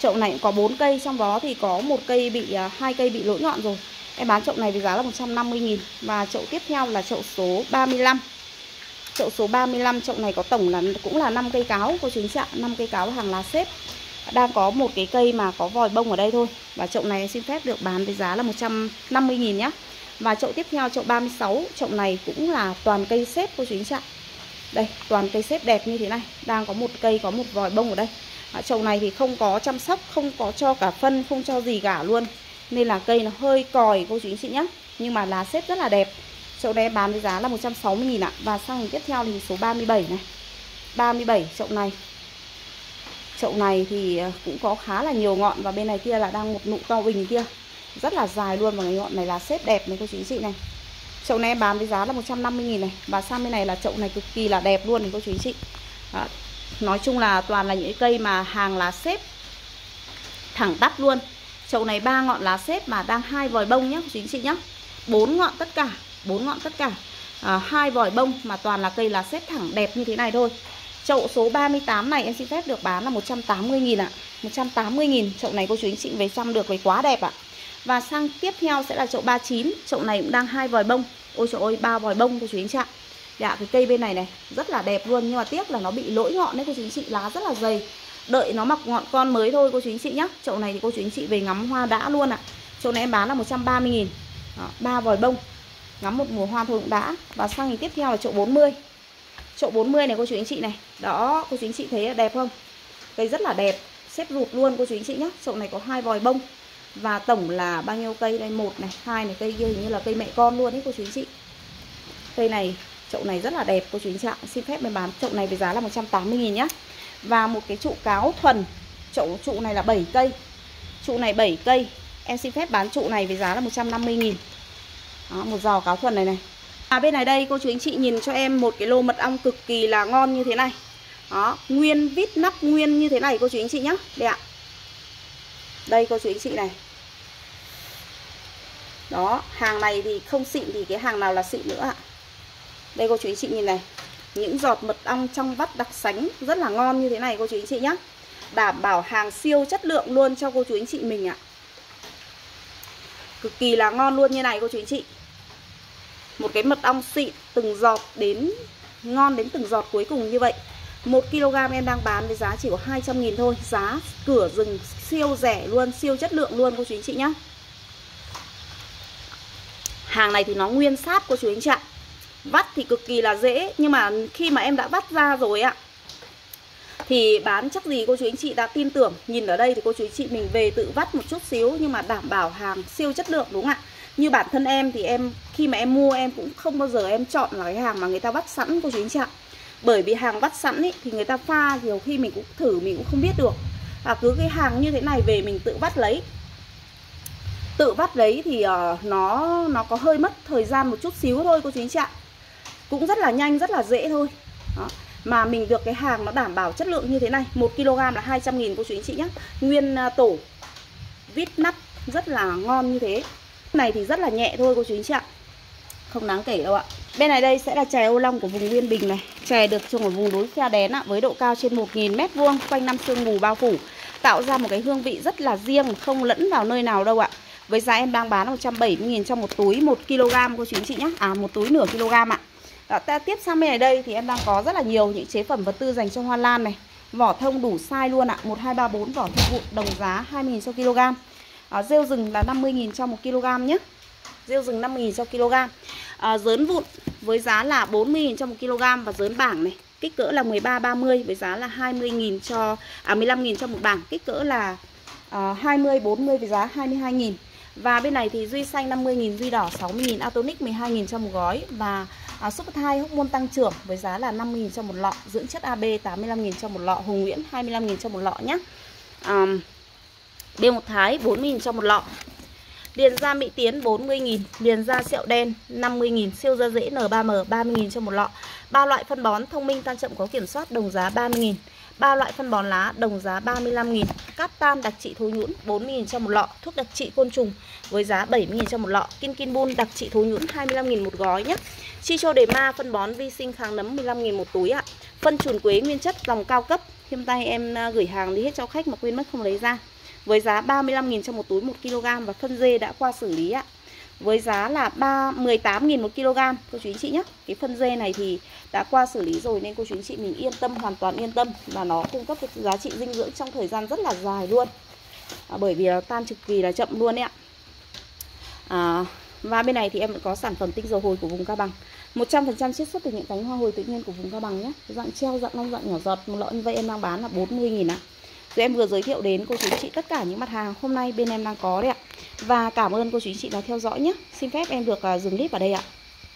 Chậu này cũng có 4 cây trong đó thì có một cây bị à, hai cây bị lỗi ngọn rồi em bán chậu này với giá là 150 000 và chậu tiếp theo là chậu số 35 chậu số 35 chậu này có tổng là cũng là 5 cây cáo cô chú anh chị ạ 5 cây cáo hàng lá xếp. Đang có một cái cây mà có vòi bông ở đây thôi. Và chậu này xin phép được bán với giá là 150 000 nhé. Và chậu tiếp theo chậu 36 chậu này cũng là toàn cây xếp cô chú anh chị ạ đây toàn cây xếp đẹp như thế này. Đang có một cây có một vòi bông ở đây. À, chậu này thì không có chăm sóc không có cho cả phân không cho gì cả luôn nên là cây nó hơi còi, cô chú anh chị nhé nhưng mà lá xếp rất là đẹp. Chậu này bán với giá là 160 nghìn ạ. Và sang hình tiếp theo thì số 37 này. 37 chậu này. Chậu này thì ờ, cũng có khá là nhiều ngọn. Và bên này kia là đang một nụ to bình kia. Rất là dài luôn và cái ngọn này là xếp đẹp này, cô chú anh chị này. Chậu này bán với giá là 150 nghìn này. Và sang bên này là chậu này cực kỳ là đẹp luôn này, cô chú anh chị. Đó. nói chung là toàn là những cây mà hàng lá xếp thẳng tắp luôn chậu này ba ngọn lá xếp mà đang hai vòi bông nhé quý anh chị nhé bốn ngọn tất cả bốn ngọn tất cả. À, hai vòi bông mà toàn là cây lá xếp thẳng đẹp như thế này thôi. Chậu số 38 này em xin phép được bán là 180 nghìn ạ. 180 nghìn chậu này cô chú anh chị về chăm được với quá đẹp ạ. Và sang tiếp theo sẽ là chậu 39 Chậu này cũng đang hai vòi bông. Ôi trời ơi ba vòi bông cô chú anh chị ạ. Dạ cái cây bên này này rất là đẹp luôn Nhưng mà tiếc là nó bị lỗi ngọn đấy cô chú anh chị Lá rất là dày. Đợi nó mọc ngọn con mới thôi, cô chú anh chị nhá. Chậu này thì cô chú anh chị về ngắm hoa đã luôn ạ. Chậu này em bán là 130 nghìn. Ba vòi bông. Ngắm một mùa hoa thôi cũng đã. Và sang thì tiếp theo là chậu 40 Chậu 40 này cô chú anh chị này. Đó, cô chú anh chị thấy đẹp không? Cây rất là đẹp, Xếp rụt luôn cô chú anh chị nhé Chậu này có hai vòi bông. Và tổng là bao nhiêu cây đây? Một này, hai này, cây kia hình như là cây mẹ con luôn đấy cô chú anh chị. Cây này, chậu này rất là đẹp cô chú anh chị ạ. Xin phép mình bán. Chậu này với giá là 180 nghìn nhá và một cái trụ cáo thuần. Chậu trụ này là 7 cây. Trụ này 7 cây. Em xin phép bán trụ này với giá là 150 nghìn. Đó, một giò cáo thuần này này. À bên này đây cô chú anh chị nhìn cho em một cái lô mật ong cực kỳ là ngon như thế này. Đó, nguyên vít nắp nguyên như thế này cô chú anh chị nhá. Đây ạ. Đây cô chú anh chị này. Đó hàng này thì không xịn thì cái hàng nào là xịn nữa ạ. Đây cô chú anh chị nhìn này những giọt mật ong trong vắt đặc sánh rất là ngon như thế này, cô chú anh chị nhé đảm bảo hàng siêu chất lượng luôn cho cô chú anh chị mình ạ. Cực kỳ là ngon luôn như này, cô chú anh chị. Một cái mật ong xịn, từng giọt đến, ngon đến từng giọt cuối cùng như vậy. 1 kg em đang bán với giá chỉ có 200 nghìn thôi. Giá cửa rừng siêu rẻ luôn, Siêu chất lượng luôn, cô chú anh chị nhá. Hàng này thì nó nguyên sáp cô chú anh chị ạ. Vắt thì cực kỳ là dễ Nhưng mà khi mà em đã vắt ra rồi ạ Thì bán chắc gì cô chú anh chị đã tin tưởng. Nhìn ở đây thì cô chú anh chị mình về tự vắt một chút xíu Nhưng mà đảm bảo hàng siêu chất lượng đúng không ạ? Như bản thân em thì em khi mà em mua em cũng không bao giờ em chọn là cái hàng mà người ta vắt sẵn cô chú anh chị ạ. Bởi vì hàng vắt sẵn ý, thì người ta pha nhiều khi mình cũng thử mình cũng không biết được. Và cứ cái hàng như thế này về mình tự vắt lấy. Tự vắt lấy thì uh, nó nó có hơi mất thời gian một chút xíu thôi cô chú anh chị ạ cũng rất là nhanh, rất là dễ thôi. Đó. mà mình được cái hàng nó đảm bảo chất lượng như thế này 1 kg là 200 nghìn cô chú anh chị nhé. Nguyên à, tổ, vít nắp rất là ngon như thế. Này thì rất là nhẹ thôi cô chú anh chị ạ. Không đáng kể đâu ạ. Bên này đây sẽ là chè ô long của vùng Nguyên Bình này. Chè được trồng ở vùng núi Khe Đén ạ, Với độ cao trên 1.000 mét vuông, Quanh năm sương mù bao phủ, Tạo ra một cái hương vị rất là riêng, Không lẫn vào nơi nào đâu ạ. Với giá em đang bán 170.000 cho một túi 1 kg cô chú anh chị nhé. À một túi nửa kg ạ. Đó, ta tiếp sang bên này đây thì em đang có rất là nhiều những chế phẩm vật tư dành cho hoa lan này. Vỏ thông đủ size luôn ạ. 1, 2, 3, 4 vỏ thông vụn đồng giá 20.000 cho kg. À, Rêu rừng là 50.000 cho 1 kg nhé. Rêu rừng 50.000 cho kg. À, Dớn vụn với giá là 40.000 cho 1 kg Và dớn bảng này. Kích cỡ là 13 30 với giá là 20.000 cho à 15.000 cho một bảng. Kích cỡ là à, 20 40 với giá 22.000 và bên này thì duy xanh 50.000 duy đỏ 60.000 atonic 12.000 cho một gói và à, super thai hóc môn tăng trưởng với giá là 50.000 cho một lọ dưỡng chất AB 85.000 cho một lọ Hùng nguyễn 25.000 cho một lọ nhé à, B1 thái 40.000 cho một lọ Điền da Mỹ Tiến 40.000, điền da sẹo đen 50.000, siêu da dễ N3M 30.000 cho một lọ. Ba loại phân bón thông minh tan chậm có kiểm soát đồng giá 30.000. Ba loại phân bón lá đồng giá 35.000. Cát tan đặc trị thối nhũn 40.000 cho một lọ. Thuốc đặc trị côn trùng với giá 70.000 cho một lọ. Kin Kin Bun đặc trị thối nhũn 25.000 một gói nhé. Chi cho đề ma phân bón vi sinh kháng nấm 15.000 một túi ạ. Phân chuồn quế nguyên chất dòng cao cấp. Hôm tay em gửi hàng đi hết cho khách mà quên mất không lấy ra với giá 35.000 cho một túi 1 kg và phân dê đã qua xử lý ạ. Với giá là 3 18.000 một kg cô chú anh chị nhé. Cái phân dê này thì đã qua xử lý rồi nên cô chú anh chị mình yên tâm hoàn toàn yên tâm và nó cung cấp được giá trị dinh dưỡng trong thời gian rất là dài luôn. À, bởi vì nó tan cực kỳ là chậm luôn đấy ạ. À, và bên này thì em vẫn có sản phẩm tinh dầu hồi của vùng Cao Bằng 100% chiết xuất từ những cánh hoa hồi tự nhiên của vùng Cao Bằng nhé Dạng treo, dạng long, dạng nhỏ giọt Một lọ như vậy em đang bán là 40.000 ạ à tụi em vừa giới thiệu đến cô chú anh chị tất cả những mặt hàng hôm nay bên em đang có đấy ạ. Và cảm ơn cô chú anh chị đã theo dõi nhé. Xin phép em được à, dừng clip ở đây ạ.